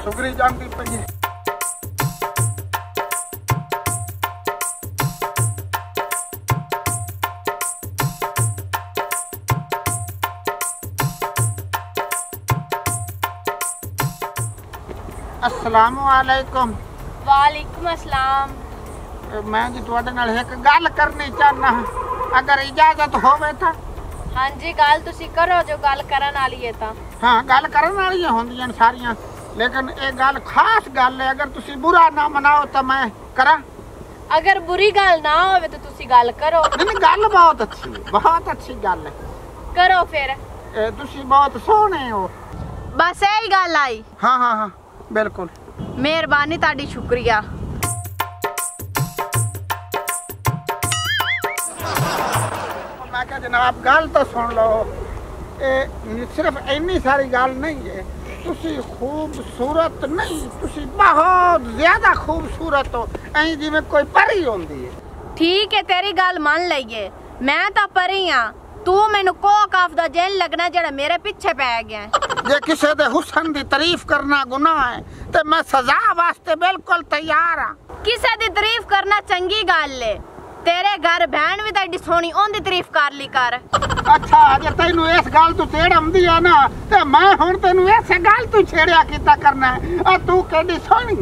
Sugri jam di pagi. असलाकुम वालेकुम असलाम मैं जी ਤੁਹਾਡੇ ਨਾਲ ਇੱਕ ਗੱਲ ਕਰਨੀ ਚਾਹਨਾ ਅਗਰ ਇਜਾਜ਼ਤ ਹੋਵੇ ਤਾਂ ਹਾਂਜੀ ਗੱਲ ਤੁਸੀਂ ਕਰੋ ਜੋ ਗੱਲ ਕਰਨ ਵਾਲੀ ਹੈ ਤਾਂ ਹਾਂ ਗੱਲ ਕਰਨ ਵਾਲੀਆਂ ਹੁੰਦੀਆਂ ਸਾਰੀਆਂ लेकिन एक गल खास गल है अगर तुसी बुरा ना मनाओ तो मैं करा अगर बुरी गल ना हो तो तुसी गल करो नहीं गल बहुत अच्छी बहुत अच्छी गल है करो फिर ए तुसी बहुत सोहने हो बस यही गल आई हां हां हां बिल्कुल मेहरबानी ताड़ी शुक्रिया जनाब गल तो सुन लो ए सिर्फ इन्नी सारी गल नहीं है ਤੁਸੀਂ ਖੂਬਸੂਰਤ ਨਹੀਂ ਤੁਸੀਂ ਬਹੁਤ ਜ਼ਿਆਦਾ ਖੂਬਸੂਰਤ ਹੋ ਐਂ ਜਿਵੇਂ ਕੋਈ ਪਰੀ ਹੁੰਦੀ ਹੈ ਠੀਕ ਹੈ ਤੇਰੀ ਗੱਲ ਮੰਨ ਲਈਏ ਮੈਂ ਤਾਂ ਪਰੀ ਆ ਤੂੰ ਮੈਨੂੰ ਕੋਕ ਆਫ ਦਾ ਜੈਨ ਲੱਗਣਾ ਜਿਹੜਾ ਮੇਰੇ ਪਿੱਛੇ ਪੈ ਗਿਆ ਜੇ ਕਿਸੇ ਦੇ ਹੁਸਨ ਦੀ ਤਾਰੀਫ ਕਰਨਾ ਗੁਨਾਹ ਹੈ ਤੇ ਮੈਂ ਸਜ਼ਾ ਵਾਸਤੇ ਬਿਲਕੁਲ ਤਿਆਰ ਆ ਕਿਸੇ ਦੀ ਤਾਰੀਫ ਕਰਨਾ ਚੰਗੀ ਗੱਲ ਏ ਤੇਰੇ ਘਰ ਭੈਣ ਵੀ ਤਾਂ ਏਡੀ ਸੋਹਣੀ ਉਹਦੀ ਤਾਰੀਫ ਕਰ ਲਈ ਕਰ ਅੱਛਾ ਜੇ ਤੈਨੂੰ ਇਸ ਗੱਲ ਤੋਂ ਤੇੜ ਆਉਂਦੀ ਆ ਨਾ ਤੇ ਮੈਂ ਹੁਣ ਤੈਨੂੰ ਇਸੇ ਗੱਲ ਤੋਂ ਛੇੜਿਆ ਕੀਤਾ ਕਰਨਾ ਆ ਤੂੰ ਕਿੰਨੀ ਸੋਹਣੀ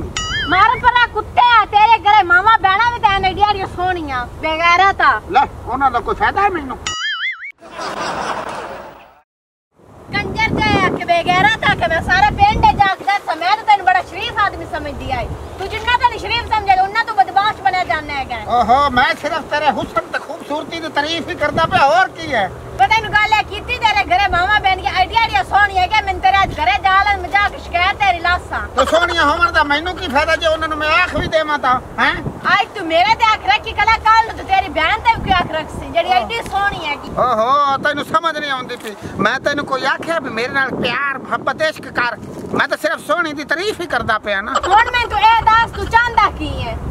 ਮਾਰ ਕੁੱਤੇ ਆ ਤੇਰੇ ਘਰੇ ਮਾਵਾ ਬੈਣਾ ਵੀ ਤਾਂ ਏਡੀਆਂ ਏਡੀਆਂ ਸੋਹਣੀਆਂ ਬੇਗੈਰਾ ਤਾਂ ਲੈ ਉਹਨਾਂ ਦਾ ਕੋਈ ਫਾਇਦਾ ਹੈ ਮੈਨੂੰ ਕੰਜਰ ਤੇ ਆ ਕੇ ਬੇਗੈਰਾ ਤਾਂ ਕਿ ਮੈਂ ਸਾਰਾ ਪਿੰਡ ਜਾਗਦਾ ਸਮੇਂ ਤੈਨੂੰ ਬੜਾ ਸ਼ਰੀਫ ਆਦਮੀ ਸਮਝਦੀ ਆਈ ਤੂੰ ओहो मैं सिर्फ तेरे हुस्न ते खूबसूरती दी तारीफ ही करदा पे और की है पता नु है कीती तेरे घरे मामा बहन की है के मैं तेरे आज घरे मजाक शिकायत तेरी लासा तो होवन दा मेनू की फायदा जे मैं भी देवा ता हैं आज तू मेरे ते कला काल तेरी बहन ते रख सी जेडी है की ओहो तैनू समझ नहीं मैं तैनू कोई आखे मेरे नाल प्यार मोहब्बत इश्क कर मैं तो सिर्फ सोनी दी तारीफ ही करदा पे ना हुन मैं ए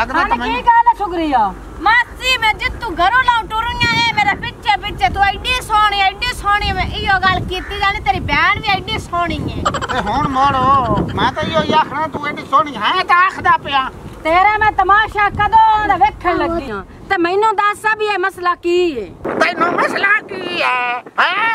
ਲੱਗਦਾ ਤਾਂ ਕੀ ਗੱਲ ਗੱਲ ਛੁਗਰੀਆ ਮਾਸੀ ਮੈਂ ਜਿੱਤੂ ਘਰੋਂ ਲਾਉ ਟੁਰੀਆਂ ਨੇ ਮੇਰੇ ਪਿੱਛੇ ਪਿੱਛੇ ਤੂੰ ਐਡੀ ਸੋਹਣੀ ਐਡੀ ਸੋਹਣੀ ਮੈਂ ਇਹੋ ਗੱਲ ਕੀਤੀ ਜਾਣੀ ਤੇਰੀ ਭੈਣ ਵੀ ਐਡੀ ਸੋਹਣੀ ਐ ਤੇ ਹੁਣ ਮੋੜੋ ਮੈਂ ਤਾਂ ਇਹੋ ਹੀ ਆਖਣਾ ਤੂੰ ਐਡੀ ਸੋਹਣੀ ਹੈ ਤਾਂ ਆਖਦਾ ਪਿਆ ਤੇਰੇ ਮੈਂ ਤਮਾਸ਼ਾ ਕਦੋਂ ਦਾ ਵੇਖਣ ਲੱਗੀ ਆਂ। ਤੇ ਮੈਨੂੰ ਦੱਸ ਵੀ ਇਹ ਮਸਲਾ ਕੀ ਹੈ ਤੈਨੂੰ ਮਸਲਾ ਕੀ ਹੈ ਹੈ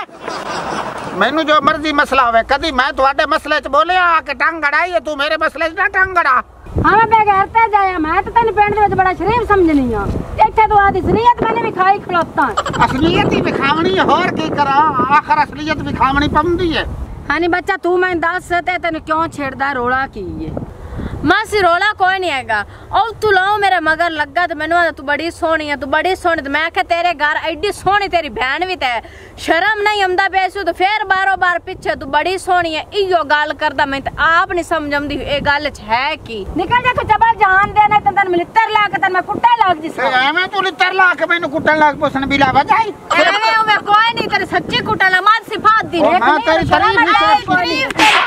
ਮੈਨੂੰ ਜੋ ਮਰਜ਼ੀ ਮਸਲਾ ਹੋਵੇ ਕਦੀ ਮੈਂ ਤੁਹਾਡੇ ਮਸਲੇ 'ਚ ਬੋਲਿਆ ਕਿ ਟੰਗ ਅੜਾਈ ਤੂੰ ਮੇਰੇ ਮਸਲੇ 'ਚ ਨਾ ਟੰਗ ਅੜਾ ਹਾਂ ਮੈਂ ਬਗੈਰ ਤੇ ਜਾਇਆ ਮੈਂ ਤਾਂ ਤੈਨੂੰ ਪਿੰਡ ਦੇ ਵਿੱਚ ਬੜਾ ਸ਼ਰੀਫ ਸਮਝਣੀ ਆ ਇੱਥੇ ਤੋਂ ਆਦੀ ਸਨੀਅਤ ਮੈਨੇ ਵੀ ਖਾਈ ਖਲੋਤਾ ਅਸਲੀਅਤ ਹੀ ਵਿਖਾਵਣੀ ਹੋਰ ਕੀ ਕਰਾਂ ਆਖਰ ਅਸਲੀਅਤ ਵਿਖਾਵਣੀ ਪੰਦੀ ਹੈ ਹਾਂ ਨਹੀਂ ਬੱਚਾ ਤੂੰ ਮੈਨੂੰ ਦੱਸ ਤੇ ਤੈਨੂੰ ਕਿਉਂ ਛੇੜਦਾ ਰੋਲਾ ਕੀ ਏ मां रोला कोई नहीं हैगा और तू लाओ मेरा मगर लगा तो मैंने तू बड़ी सोहनी है तू बड़ी सोहनी तो मैं तेरे घर एडी सोहनी तेरी बहन भी ते शर्म नहीं आमदा बेसू तो फिर बारो बार पीछे तू बड़ी सोहनी है इयो गाल करदा मैं आप नहीं समझ आंदी ये गाल है की निकल जा तू जबल जान देना तन तन मिलतर ला के मैं कुट्टा लाग जिस एमे तू लितर ला के मैंने कुट्टन लाग पसन बिला बजाई मैं कोई नहीं तेरे सच्ची कुटन ला मां सिफात दी मैं तेरी तारीफ नहीं कर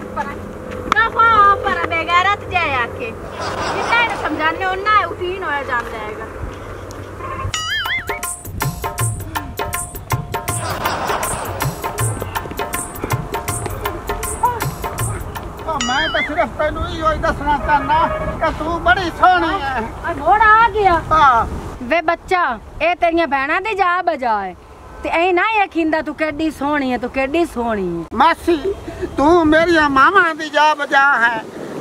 para no para begairat jaya ke kita ini samjane onna hai uthi no jaan jayega मैं तो सिर्फ तू बड़ी सोहनी वे बच्चा ए तेरिया बहना दी जा बजाए ਤੇ ਐ ਨਾ ਯਕੀਨਦਾ ਤੂੰ ਕਿੱਡੀ ਸੋਹਣੀ ਐ ਤੂੰ ਕਿੱਡੀ ਸੋਹਣੀ ਐ ਮਾਸੀ ਤੂੰ ਮੇਰੀਆਂ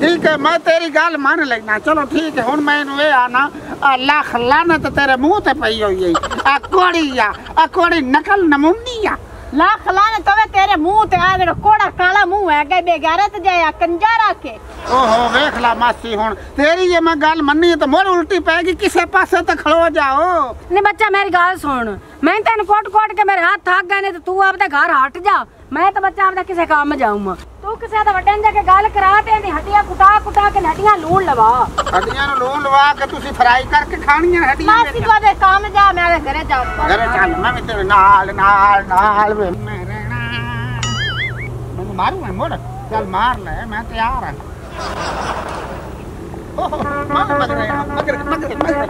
ठीक है मैं तेरी गल मान लेना चलो ठीक है हूँ मैं ये आना अल्लाह लानत तेरे मुंह ते पई होई आ कोड़ी आ कोड़ी नकल नमूनी आ ਲੱਖ ਲਾਣ ਤਵੇ ਤੇਰੇ ਮੂੰਹ ਤੇ ਆ ਜਿਹੜਾ ਕੋੜਾ ਕਾਲਾ ਮੂੰਹ ਹੈ ਕਿ ਬੇਗੈਰਤ ਜਾਇਆ ਕੰਜਾ ਕੇ ਓਹੋ ਵੇਖ ਲਾ ਮਾਸੀ ਹੁਣ ਤੇਰੀ ਜੇ ਮੈਂ ਗੱਲ ਮੰਨੀ ਤਾਂ ਮੋਰ ਉਲਟੀ ਪੈ ਗਈ ਕਿਸੇ ਪਾਸੇ ਤਾਂ ਖਲੋ ਜਾਓ ਨਹੀਂ ਬੱਚਾ ਮੇਰੀ ਗੱਲ ਸੁਣ ਮੈਂ ਤੈਨੂੰ ਕੋਟ ਕੋਟ ਕੇ ਮੇਰੇ ਹੱਥ ਥੱਕ ਗਏ ਨੇ ਤੇ ਤੂੰ ਆਪਦੇ ਘਰ ਹਟ ਜਾ ਮੈਂ ਤਾਂ ਬੱਚਾ ਆਪਦਾ ਕਿਸੇ ਕੰਮ ਜਾਊਂਗਾ ਤੂੰ ਕਿਸੇ ਦਾ ਵੱਡਿਆਂ ਜਾ ਕੇ ਗੱਲ ਕਰਾ ਤੇ ਇਹਦੀ ਹੱਡੀਆਂ ਕੁਟਾ ਕੁਟਾ ਕੇ ਹੱਡੀਆਂ ਲੂਣ ਲਵਾ ਹੱਡੀਆਂ ਨੂੰ ਲੂਣ ਲਵਾ ਕੇ ਤੁਸੀਂ ਫਰਾਈ ਕਰਕੇ ਖਾਣੀਆਂ ਹੱਡੀਆਂ ਮਾਸੀ ਤੂੰ ਦੇ ਕੰਮ ਜਾ ਮੈਂ ਦੇ ਘਰੇ ਜਾ ਘਰੇ ਚੱਲ ਮੈਂ ਵੀ ਤੇਰੇ ਨਾਲ ਨਾਲ ਨਾਲ ਮੈਂ ਰਹਿਣਾ ਮੈਨੂੰ ਮਾਰੂ ਮੈਂ ਮੋੜ ਚੱਲ ਮਾਰ ਲੈ ਮੈਂ ਤਿਆਰ ਹਾਂ ਮਾਰ ਮਾਰ ਮਾਰ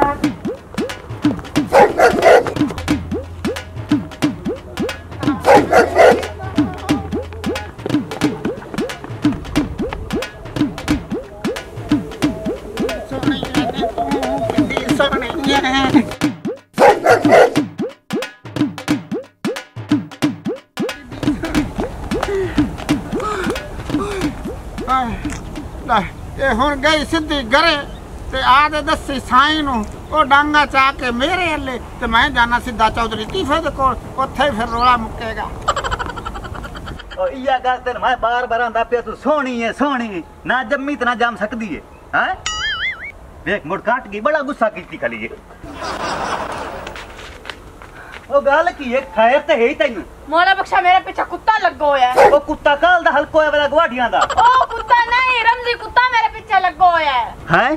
ਹੁੰਦਾ ਹੈ ਇਹ ਹੁਣ ਗਈ ਸਿੱਧੀ ਘਰੇ ਤੇ ਆਦੇ ਦੱਸੀ ਸਾਈਂ ਨੂੰ ਉਹ ਡਾਂਗਾ ਚਾ ਕੇ ਮੇਰੇ ਹੱਲੇ ਤੇ ਮੈਂ ਜਾਣਾ ਸਿੱਧਾ ਚੌਧਰੀ ਟੀਫੇ ਦੇ ਕੋਲ ਉੱਥੇ ਫਿਰ ਰੋਲਾ ਮੁੱਕੇਗਾ ਉਹ ਇਹ ਗੱਲ ਤੇ ਮੈਂ ਬਾਰ ਬਾਰ ਆਂਦਾ ਪਿਆ ਤੂੰ ਸੋਹਣੀ ਏ ਸੋਹਣੀ ਨਾ ਜੰਮੀ ਤੇ ਨਾ ਜੰਮ ਸਕਦੀ ਏ ਹੈ ਵੇਖ ਮੁੜ ਕੱਟ ਗਈ ਬੜਾ ਗੁੱਸਾ ਕੀਤੀ ਖਲੀ ਏ ਉਹ ਗੱਲ ਕੀ ਏ ਖੈਰ ਤੇ ਹੈ ਹੀ ਤੈਨੂੰ ਮੋਲਾ ਬਖਸ਼ਾ ਮੇਰੇ ਪਿੱਛੇ ਕੁੱਤਾ ਲੱਗੋ ਹੋਇਆ ਉਹ ਕੁੱਤਾ ਕਾਲ ਦਾ ਹਲਕੋ ਹੈ ਵਾਲਾ ਗਵਾਡੀਆਂ ਦਾ ਉਹ ਤੁਸੀਂ ਕੁੱਤਾ ਮੇਰੇ ਪਿੱਛੇ ਲੱਗੋ ਹੋਇਆ ਹੈ ਹੈ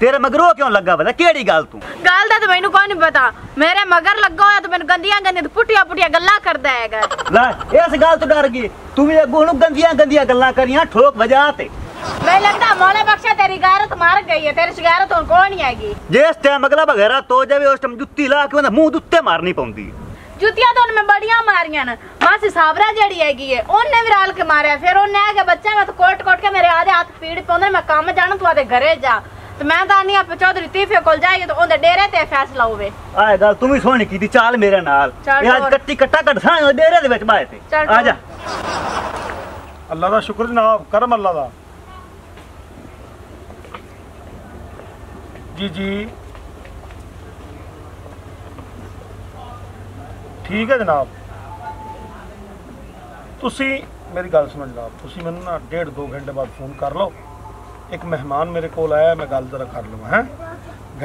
ਤੇਰੇ ਮਗਰੋਂ ਕਿਉਂ ਲੱਗਾ ਪਤਾ ਕਿਹੜੀ ਗੱਲ ਤੂੰ ਗੱਲ ਦਾ ਤਾਂ ਮੈਨੂੰ ਕੋਈ ਨਹੀਂ ਪਤਾ ਮੇਰੇ ਮਗਰ ਲੱਗਾ ਹੋਇਆ ਤਾਂ ਮੈਨੂੰ ਗੰਦੀਆਂ ਗੰਦੀਆਂ ਪੁੱਟੀਆਂ ਪੁੱਟੀਆਂ ਗੱਲਾਂ ਕਰਦਾ ਹੈਗਾ ਲੈ ਇਸ ਗੱਲ ਤੋਂ ਡਰ ਗਈ ਤੂੰ ਵੀ ਅੱਗੋਂ ਨੂੰ ਗੰਦੀਆਂ ਗੰਦੀਆਂ ਗੱਲਾਂ ਕਰੀਆਂ ਠੋਕ ਵਜਾ ਤੇ मैं लगता मौला बख्शा तेरी गैरत मार गई है तेरी शगैरत हुन कोई नहीं आएगी जिस टाइम अगला बगैरा तो जावे उस टाइम जुत्ती ला के मुंह दुत्ते मारनी पौंदी ਜੁੱਤੀਆਂ ਤਾਂ ਉਹਨੇ ਬੜੀਆਂ ਮਾਰੀਆਂ ਨੇ ਮਾਸੀ ਸਾਬਰਾ ਜਿਹੜੀ ਹੈਗੀ ਹੈ ਉਹਨੇ ਵੀ ਰਾਲ ਕੇ ਮਾਰਿਆ ਫਿਰ ਉਹਨੇ ਆ ਕੇ ਬੱਚਾ ਮੈਂ ਤਾਂ ਕੋਟ ਕੋਟ ਕੇ ਮੇਰੇ ਆਦੇ ਹੱਥ ਪੀੜ ਪਾਉਂਦਾ ਮੈਂ ਕੰਮ ਜਾਣਾ ਤੂੰ ਆਦੇ ਘਰੇ ਜਾ ਤੇ ਮੈਂ ਤਾਂ ਨਹੀਂ ਆਪੇ ਚੌਧਰੀ ਤੀਫੇ ਕੋਲ ਜਾਏਗੀ ਤਾਂ ਉਹਦੇ ਡੇਰੇ ਤੇ ਫੈਸਲਾ ਹੋਵੇ ਆਏ ਗੱਲ ਤੂੰ ਵੀ ਸੋਹਣੀ ਕੀਤੀ ਚਾਲ ਮੇਰੇ ਨਾਲ ਇਹ ਅੱਜ ਕੱਟੀ ਕੱਟਾ ਕੱਟਸਾਂ ਡੇਰੇ ਦੇ ਵਿੱਚ ਬਾਏ ਤੇ ਆ ਜਾ ਅੱਲਾ ਦਾ ਸ਼ੁਕਰ ਜਨਾਬ ਕਰਮ ਅੱਲਾ ਦਾ ਜੀ ਜੀ ठीक है ਜਨਾਬ ਤੁਸੀਂ ਮੇਰੀ ਗੱਲ ਸੁਣੋ ਜਨਾਬ ਤੁਸੀਂ ਮੈਨੂੰ ਨਾ ਡੇਢ 2 ਘੰਟੇ ਬਾਅਦ ਫੋਨ ਕਰ ਲਓ ਇੱਕ ਮਹਿਮਾਨ ਮੇਰੇ ਕੋਲ ਆਇਆ ਮੈਂ ਗੱਲ ਜ਼ਰਾ ਕਰ ਲਵਾਂ ਹੈ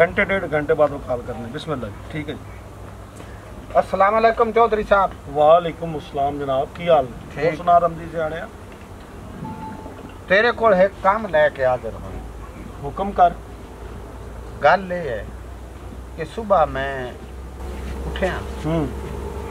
घंटे डेढ़ घंटे बाद वो कॉल करने बिस्मिल्लाह ठीक है अस्सलाम वालेकुम चौधरी साहब वालेकुम अस्सलाम जनाब की हाल सुना रमजी से आने तेरे को काम लेके हाजिर हूँ हुक्म कर गल है कि सुबह मैं उठा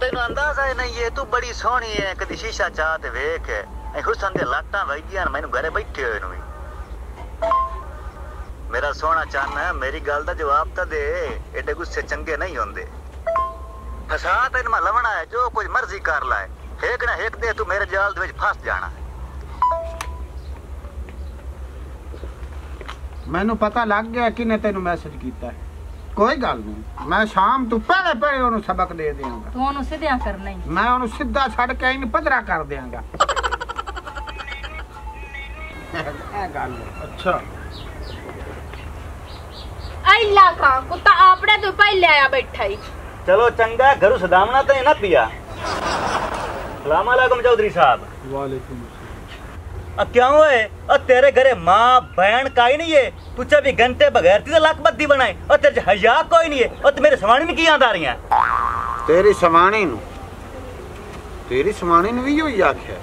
ਤੈਨੂੰ ਅੰਦਾਜ਼ਾ ਹੈ ਨਹੀਂ ਇਹ ਤੂੰ ਬੜੀ ਸੋਹਣੀ ਹੈ ਕਦੀ ਸ਼ੀਸ਼ਾ ਚਾਹ ਤੇ ਵੇਖ ਐ ਹੁਸਨ ਦੇ ਲਾਟਾਂ ਵਈਆਂ ਮੈਨੂੰ ਘਰੇ ਬੈਠੇ ਹੋਏ ਨੂੰ ਮੇਰਾ ਸੋਹਣਾ ਚੰਨ ਮੇਰੀ ਗੱਲ ਦਾ ਜਵਾਬ ਤਾਂ ਦੇ ਐਡੇ ਗੁੱਸੇ ਚੰਗੇ ਨਹੀਂ ਹੁੰਦੇ ਫਸਾ ਤੈਨੂੰ ਮੈਂ ਲਵਣਾ ਹੈ ਜੋ ਕੁਝ ਮਰਜ਼ੀ ਕਰ ਲੈ ਹੇਕ ਨਾ ਹੇਕ ਦੇ ਤੂੰ ਮੇਰੇ ਜਾਲ ਦੇ ਵਿੱਚ ਫਸ ਜਾਣਾ ਮੈਨੂੰ ਪਤਾ ਲੱਗ ਗਿਆ ਕਿਨੇ ਤੈਨੂੰ ਮੈਸੇਜ ਕੀਤਾ ਹੈ ਕੋਈ ਗੱਲ ਨਹੀਂ ਮੈਂ ਸ਼ਾਮ ਤੋਂ ਪਹਿਲੇ ਪਹਿਲੇ ਉਹਨੂੰ ਸਬਕ ਦੇ ਦੇਵਾਂਗਾ ਤੂੰ ਉਹਨੂੰ ਸਿੱਧਿਆ ਕਰਨਾ ਹੀ ਮੈਂ ਉਹਨੂੰ ਸਿੱਧਾ ਛੱਡ ਕੇ ਇਹਨੂੰ ਪਧਰਾ ਕਰ ਦੇਵਾਂਗਾ ਇਹ ਗੱਲ ਅੱਛਾ ਕੁੱਤਾ ਆਪਣੇ ਤੋਂ ਪਹਿਲੇ ਆਇਆ ਬੈਠਾ ਹੀ ਚਲੋ ਚੰਗਾ ਘਰੋਂ ਸਦਾਮਣਾ ਤਾਂ ਇਹ ਨਾ ਪਿਆ ਸਲਾਮ ਅਲੈਕਮ ਚੌਧਰੀ ਸਾਹਿਬ ਵਾਲੇਕੁਮ क्यों है और तेरे घरे माँ बहन का ही नहीं है तुझे ਵੀ घंटे ਬਗੈਰ ਤੀ लाख बद्दी बनाए और तेरे हजार कोई नहीं है और तू मेरे समानी में की याद आ रही है ਤੇਰੀ ਸਮਾਣੀ ਨੂੰ ਤੇਰੀ ਸਮਾਣੀ ਨੂੰ ਵੀ ਹੋਈ ਆਖਿਆ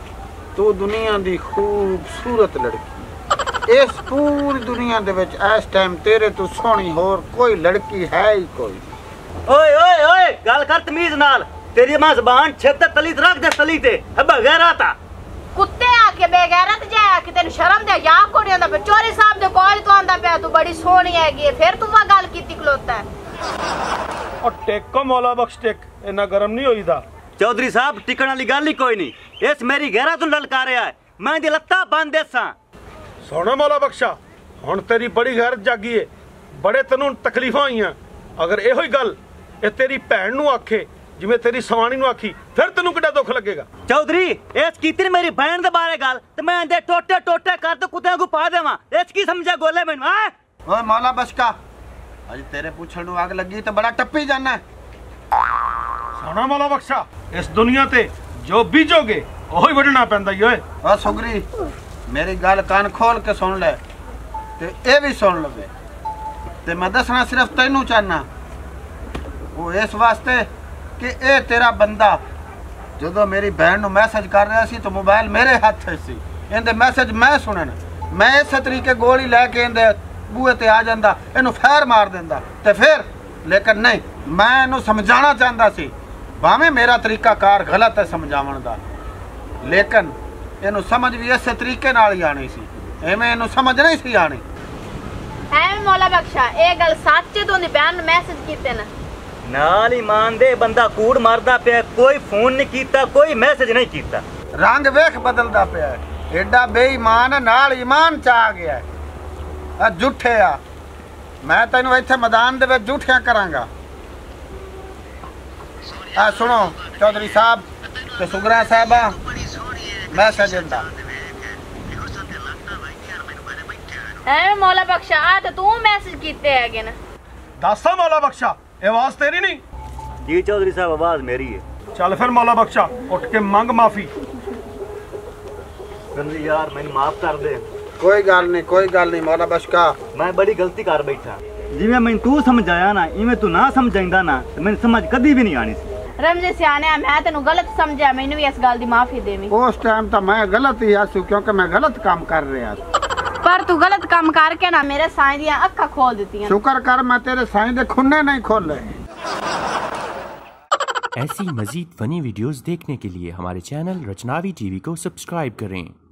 ਤੂੰ ਦੁਨੀਆ ਦੀ ਖੂਬਸੂਰਤ ਲੜਕੀ ਇਸ ਪੂਰੀ ਦੁਨੀਆ ਦੇ ਵਿੱਚ ਇਸ ਟਾਈਮ ਤੇਰੇ ਤੋਂ ਸੋਹਣੀ ਹੋਰ ਕੋਈ ਲੜਕੀ ਹੈ ਹੀ ਕੋਈ ਓਏ ਓਏ ਓਏ ਗੱਲ ਕਰ ਤਮੀਜ਼ ਨਾਲ ਤੇਰੀ ਮਾਂ ਜ਼ਬਾਨ ਛੇਤ ਤੇ ਤਲੀ ਤੇ ਰੱਖ ਦੇ ਤਲੀ ਤੇ ਬਗੈਰ ਆਤਾ ਕੇ ਬੇਗੈਰਤ ਜਾ ਕਿ ਤੈਨੂੰ ਸ਼ਰਮ ਦੇ ਯਾ ਨਹੀਂ ਆਂਦਾ ਬਚੋਰੀ ਚੋਰੀ ਸਾਹਿਬ ਦੇ ਕੋਲ ਤੂੰ ਆਂਦਾ ਪਿਆ ਤੂੰ ਬੜੀ ਸੋਹਣੀ ਹੈਗੀ ਫਿਰ ਤੂੰ ਵਾ ਗੱਲ ਕੀਤੀ ਖਲੋਤਾ ਓ ਟੇਕੋ ਮੋਲਾ ਬਖਸ਼ ਟੇਕ ਇੰਨਾ ਗਰਮ ਨਹੀਂ ਹੋਈਦਾ ਚੌਧਰੀ ਸਾਹਿਬ ਟਿਕਣ ਵਾਲੀ ਗੱਲ ਹੀ ਕੋਈ ਨਹੀਂ ਇਸ ਮੇਰੀ ਗੈਰਤ ਨੂੰ ਲਲਕਾ ਰਿਹਾ ਮੈਂ ਦੀ ਲੱਤਾ ਬੰਦ ਦੇਸਾਂ ਸੋਹਣਾ ਮੋਲਾ ਬਖਸ਼ਾ ਹੁਣ ਤੇਰੀ ਬੜੀ ਗੈਰਤ ਜਾਗੀ ਏ ਬੜੇ ਤੈਨੂੰ ਤਕਲੀਫਾਂ ਹੋਈਆਂ ਅਗਰ ਇਹੋ ਹੀ ਗੱਲ ਇਹ ਤੇਰੀ ਭੈਣ ਨੂੰ ਆਖੇ ਜਿਵੇਂ ਤੇਰੀ ਸਵਾਣੀ ਨੂੰ ਆਖੀ ਫਿਰ ਤੈਨੂੰ ਕਿੱਡਾ ਦੁੱਖ ਲੱਗੇਗਾ ਚੌਧਰੀ ਇਸ ਕੀਤੀ ਮੇਰੀ ਭੈਣ ਦੇ ਬਾਰੇ ਗੱਲ ਤੇ ਮੈਂ ਇਹਦੇ ਟੋਟੇ ਟੋਟੇ ਕਰ ਤੇ ਕੁੱਤਿਆਂ ਨੂੰ ਪਾ ਦੇਵਾਂ ਇਸ ਕੀ ਸਮਝਿਆ ਗੋਲੇ ਮੈਨੂੰ ਆ ਓਏ ਮੌਲਾ ਬਸਕਾ ਅੱਜ ਤੇਰੇ ਪੁੱਛਣ ਨੂੰ ਆਗ ਲੱਗੀ ਤੇ ਬੜਾ ਟੱਪੀ ਜਾਣਾ ਸੋਨਾ ਮੌਲਾ ਬਖਸ਼ਾ ਇਸ ਦੁਨੀਆ ਤੇ ਜੋ ਬੀਜੋਗੇ ਉਹੀ ਵੱਢਣਾ ਪੈਂਦਾ ਈ ਓਏ ਆ ਸੁਗਰੀ ਮੇਰੀ ਗੱਲ ਕੰਨ ਖੋਲ ਕੇ ਸੁਣ ਲੈ ਤੇ ਇਹ ਵੀ ਸੁਣ ਲਵੇ ਤੇ ਮੈਂ ਦੱਸਣਾ ਸਿਰਫ ਤੈਨੂੰ ਚਾਹਨਾ ਉਹ ਇਸ ਵਾਸਤੇ ਕਿ ਇਹ ਤੇਰਾ ਬੰਦਾ ਜਦੋਂ ਮੇਰੀ ਭੈਣ ਨੂੰ ਮੈਸੇਜ ਕਰ ਰਿਹਾ ਸੀ ਤਾਂ ਮੋਬਾਈਲ ਮੇਰੇ ਹੱਥ 'ਚ ਸੀ ਇਹਦੇ ਮੈਸੇਜ ਮੈਂ ਸੁਣਨ ਮੈਂ ਇਸ ਤਰੀਕੇ ਗੋਲੀ ਲੈ ਕੇ ਇਹਦੇ ਬੂਹੇ ਤੇ ਆ ਜਾਂਦਾ ਇਹਨੂੰ ਫੈਰ ਮਾਰ ਦਿੰਦਾ ਤੇ ਫਿਰ ਲੇਕਿਨ ਨਹੀਂ ਮੈਂ ਇਹਨੂੰ ਸਮਝਾਉਣਾ ਚਾਹੁੰਦਾ ਸੀ ਭਾਵੇਂ ਮੇਰਾ ਤਰੀਕਾ ਕਾਰ ਗਲਤ ਹੈ ਸਮਝਾਉਣ ਦਾ ਲੇਕਿਨ ਇਹਨੂੰ ਸਮਝ ਵੀ ਇਸੇ ਤਰੀਕੇ ਨਾਲ ਹੀ ਆਣੀ ਸੀ ਐਵੇਂ ਇਹਨੂੰ ਸਮਝ ਨਹੀਂ ਸੀ ਆਣੀ ਐਵੇਂ ਮੌਲਾ ਬਖਸ਼ਾ ਇਹ ਗੱਲ ਸੱਚੇ ਤੋਂ ਨਿਬਿਆਨ ਮੈਸੇਜ ਕੀਤੇ ਨਾ ਨਾਲ ਇਮਾਨ ਦੇ ਬੰਦਾ ਕੂੜ ਮਾਰਦਾ ਪਿਆ ਕੋਈ ਫੋਨ ਨਹੀਂ ਕੀਤਾ ਕੋਈ ਮੈਸੇਜ ਨਹੀਂ ਕੀਤਾ ਰੰਗ ਵੇਖ ਬਦਲਦਾ ਪਿਆ ਐਡਾ ਬੇਈਮਾਨ ਨਾਲ ਇਮਾਨ ਚ ਆ ਗਿਆ ਆ ਝੂਠੇ ਆ ਮੈਂ ਤੈਨੂੰ ਇੱਥੇ ਮੈਦਾਨ ਦੇ ਵਿੱਚ ਝੂਠਿਆਂ ਕਰਾਂਗਾ ਆ ਸੁਣੋ ਚੌਧਰੀ ਸਾਹਿਬ ਤੇ ਸੁਗਰਾ ਸਾਹਿਬਾ ਮੈਸੇਜ ਦਿੰਦਾ ਐ ਮੌਲਾ ਬਖਸ਼ਾ ਆ ਤੂੰ ਮੈਸੇਜ ਕੀਤੇ ਹੈਗੇ ਨਾ ਦੱਸੋ ਮੌਲਾ ਬਖਸ਼ਾ ਇਹ ਆਵਾਜ਼ ਤੇਰੀ ਨਹੀਂ ਜੀ ਚੌਧਰੀ ਸਾਹਿਬ ਆਵਾਜ਼ ਮੇਰੀ ਹੈ ਚੱਲ ਫਿਰ ਮੌਲਾ ਬਖਸ਼ਾ ਉੱਠ ਕੇ ਮੰਗ ਮਾਫੀ ਗੰਦੀ ਯਾਰ ਮੈਨੂੰ ਮਾਫ ਕਰ ਦੇ ਕੋਈ ਗੱਲ ਨਹੀਂ ਕੋਈ ਗੱਲ ਨਹੀਂ ਮੌਲਾ ਬਖਸ਼ਾ ਮੈਂ ਬੜੀ ਗਲਤੀ ਕਰ ਬੈਠਾ ਜਿਵੇਂ ਮੈਨੂੰ ਤੂੰ ਸਮਝਾਇਆ ਨਾ ਇਵੇਂ ਤੂੰ ਨਾ ਸਮਝਾਇਂਦਾ ਨਾ ਮੈਨੂੰ ਸਮਝ ਕਦੀ ਵੀ ਨਹੀਂ ਆਣੀ ਸੀ ਰਮਜੇ ਸਿਆਣਿਆ ਮੈਂ ਤੈਨੂੰ ਗਲਤ ਸਮਝਿਆ ਮੈਨੂੰ ਵੀ ਇਸ ਗੱਲ ਦੀ ਮਾਫੀ ਦੇਵੀਂ ਉਸ ਟਾਈਮ ਤਾਂ ਮੈਂ ਗਲਤ ਹੀ ਆਸੂ ਕਿਉਂਕਿ ਮੈਂ ਗਲਤ ਕੰਮ ਕਰ ਰਿਹਾ ਸੀ पर तू गलत काम करके ना मेरे साई दिया अखा खोल देती है शुक्र कर मैं तेरे साई दे खुन्ने नहीं खोले ऐसी मजीद फनी वीडियोस देखने के लिए हमारे चैनल रचनावी टीवी को सब्सक्राइब करें